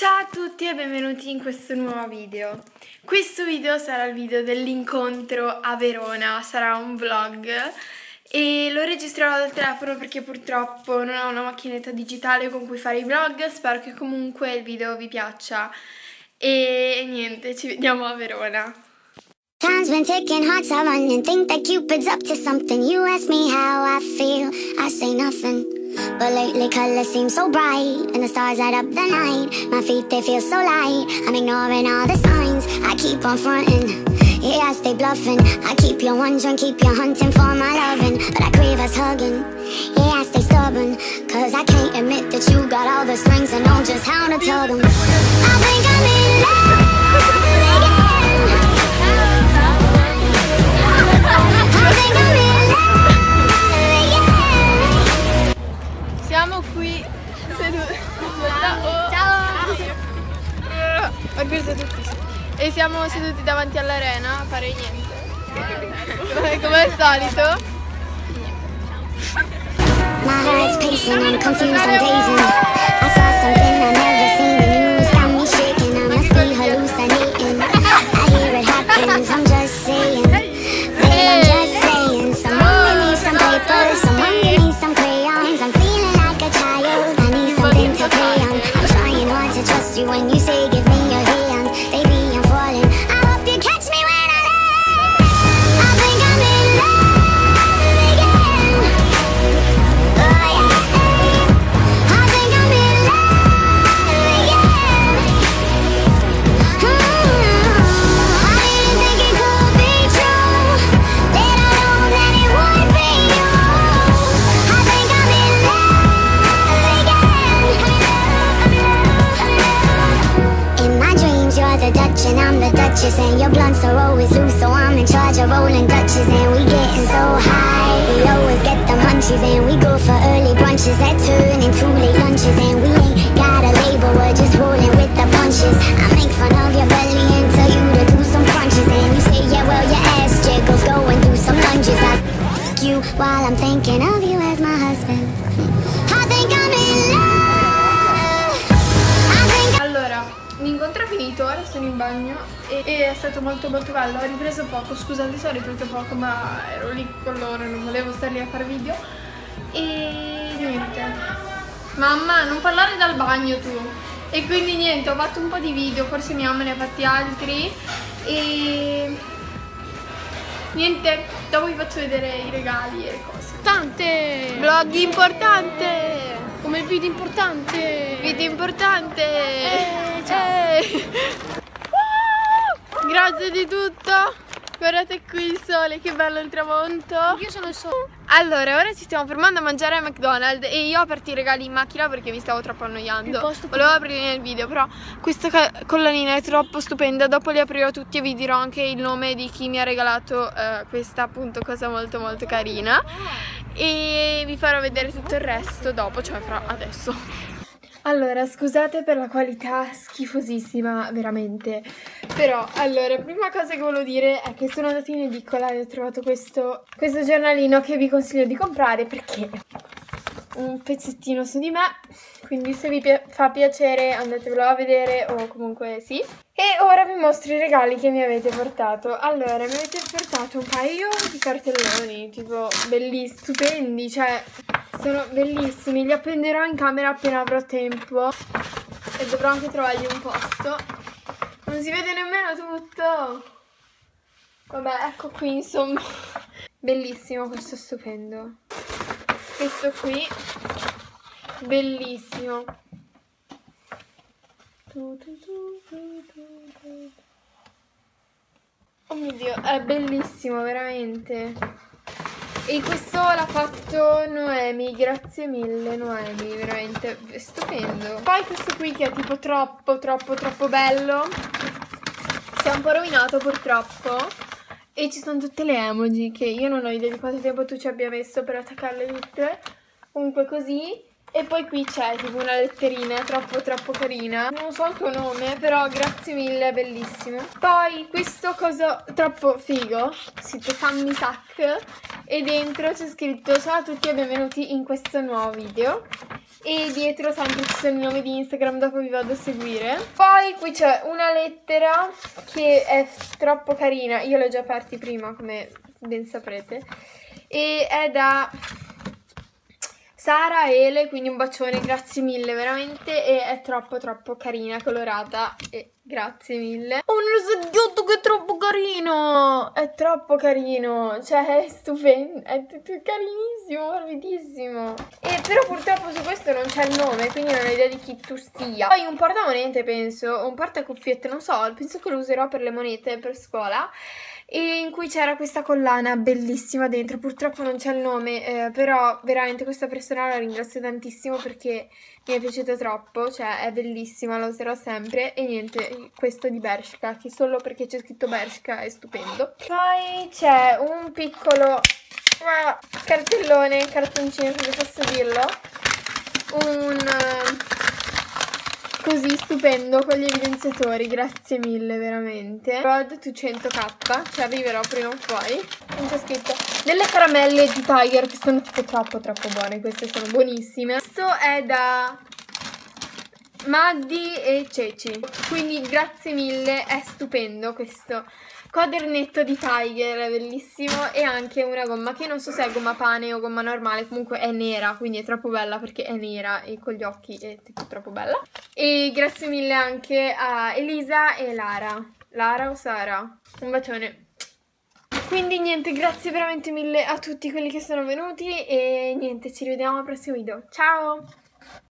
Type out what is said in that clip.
Ciao a tutti e benvenuti in questo nuovo video. Questo video sarà il video dell'incontro a Verona, sarà un vlog e lo registrerò dal telefono perché purtroppo non ho una macchinetta digitale con cui fare i vlog, spero che comunque il video vi piaccia e niente, ci vediamo a Verona. Time's been ticking, hearts are running Think that Cupid's up to something You ask me how I feel I say nothing But lately colors seem so bright And the stars light up the night. My feet, they feel so light. I'm ignoring all the signs. I keep on fronting. Yeah, I stay bluffing. I keep you wondering, keep you hunting for my loving. But I crave us hugging. Yeah, I stay stubborn. Cause I can't admit that you got all the strings. And know just how to tug them I think I'm in love E siamo seduti davanti all'arena a fare niente. Come al solito. My heart's pacing, I'm confused, I'm dazing I saw something I never seen in you. Got me shaking, I must be hallucinating. I hear it happens, I'm just saying. I'm just saying. Someone give me some paper, someone give me some crayons. I'm feeling like a child, I need something to play on. I'm trying hard to trust you when you say And your blunts are always loose so I'm in charge of rolling Dutches. And we getting so high We always get the munchies. And we go for early brunches That turn into late lunches. And we ain't got a label We're just rolling with the punches I make fun of your belly and tell you to do some crunches. And you say yeah well your ass jiggles Going through some lunges. I you while I'm thinking of l'incontro è finito, ora sono in bagno e, e è stato molto molto bello, ho ripreso poco, scusate se ho ripreso poco ma ero lì con loro, non volevo star lì a fare video e niente. Mamma, non parlare dal bagno tu! E quindi niente, ho fatto un po' di video, forse mia mamma ne ha fatti altri e niente, dopo vi faccio vedere i regali e le cose. Tante! Vlog importante! Come il video importante! Video importante! Eh, ciao. Eh. Grazie di tutto! Guardate qui il sole, che bello il tramonto! Io sono il sole. Allora, ora ci stiamo fermando a mangiare a McDonald's e io ho aperto i regali in macchina perché mi stavo troppo annoiando. Volevo aprirli nel video, però questa collanina è troppo stupenda. Dopo li aprirò tutti e vi dirò anche il nome di chi mi ha regalato eh, questa appunto cosa molto molto carina. E vi farò vedere tutto il resto dopo, cioè fra adesso. Allora, scusate per la qualità schifosissima, veramente. Però, allora, prima cosa che volevo dire è che sono andata in edicola e ho trovato questo, questo giornalino che vi consiglio di comprare perché un pezzettino su di me. Quindi se vi pi- fa piacere andatevelo a vedere o comunque sì. E ora vi mostro i regali che mi avete portato. Allora, mi avete portato un paio di cartelloni, tipo bellissimi, stupendi, cioè sono bellissimi. Li appenderò in camera appena avrò tempo. E dovrò anche trovargli un posto. Non si vede nemmeno tutto. Vabbè, ecco qui, insomma. Bellissimo questo stupendo. Questo qui. Bellissimo. Oh mio dio, è bellissimo, veramente. E questo l'ha fatto Noemi, grazie mille Noemi, veramente stupendo. Poi questo qui che è tipo troppo, troppo, troppo bello. Si è un po' rovinato purtroppo. E ci sono tutte le emoji che io non ho idea di quanto tempo tu ci abbia messo per attaccarle tutte. Comunque così. E poi qui c'è tipo una letterina troppo troppo carina. Non so il tuo nome, però grazie mille, è bellissimo. Poi questo coso troppo figo, scritto Sammy Sack. E dentro c'è scritto ciao a tutti e benvenuti in questo nuovo video. e dietro sempre ci sono i nomi di Instagram, dopo vi vado a seguire. Poi qui c'è una lettera che è troppo carina, io l'ho già aperti prima come ben saprete, e è da Sara Ele, quindi un bacione, grazie mille veramente e è troppo troppo carina, colorata e grazie mille. Oh, un rosadiotto che è troppo carino! È troppo carino, cioè è stupendo, è carinissimo, morbidissimo. E però purtroppo su questo non c'è il nome, quindi non ho idea di chi tu sia. Poi un portamonete penso, un portacuffiette, non so, penso che lo userò per le monete per scuola e in cui c'era questa collana bellissima dentro, purtroppo non c'è il nome, eh, però veramente questa persona la ringrazio tantissimo perché mi è piaciuto troppo, cioè è bellissima, la userò sempre e niente, questo di Bershka, che solo perché c'è scritto Bershka è stupendo. Poi c'è un piccolo cartellone, cartoncino, come posso dirlo, un così stupendo con gli evidenziatori, grazie mille veramente. Road to 100k, ci arriverò prima o poi. Non c'è scritto delle caramelle di Tiger che sono tipo troppo troppo buone, queste sono buonissime. Questo è da Maddi e Ceci, quindi grazie mille, è stupendo questo quadernetto di Tiger, è bellissimo, e anche una gomma che non so se è gomma pane o gomma normale, comunque è nera, quindi è troppo bella perché è nera e con gli occhi è tipo troppo bella. E grazie mille anche a Elisa e Lara. Lara o Sara? Un bacione. Quindi niente, grazie veramente mille a tutti quelli che sono venuti e niente, ci rivediamo al prossimo video. Ciao!